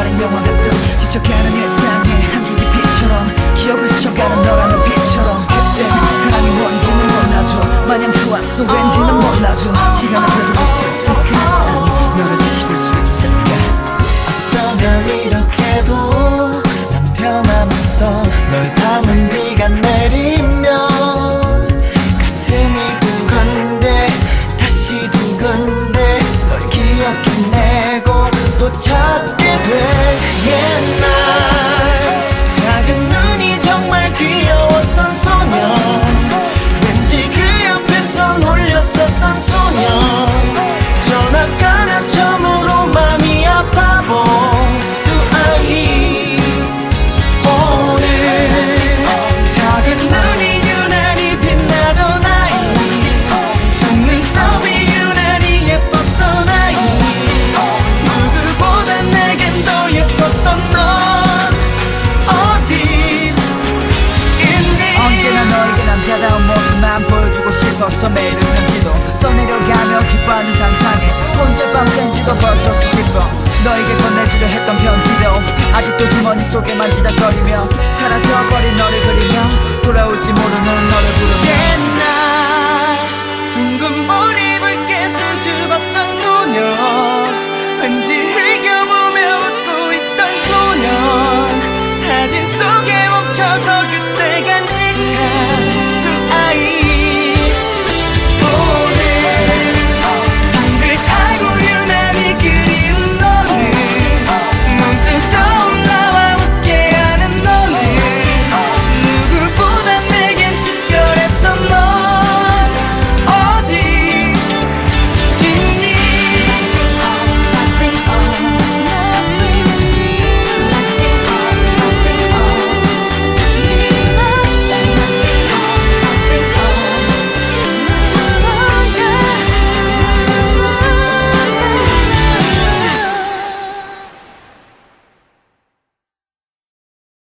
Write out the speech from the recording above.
다른 영화 같은 지척하는 일상. 찾게 돼 남자다운 모습만 보여주고 싶었어. 매일을 편지도 써내려가며 기뻐하는 상상에 언제 밤샌지도 벌써 수십 번 너에게 건네주려 했던 편지도 아직도 주머니 속에 만 지작거리며 사라져버린 너를 그리며 돌아올지 모르는 너를 부르며